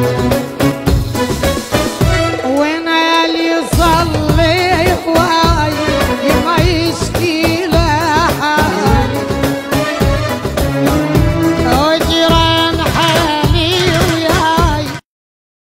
Música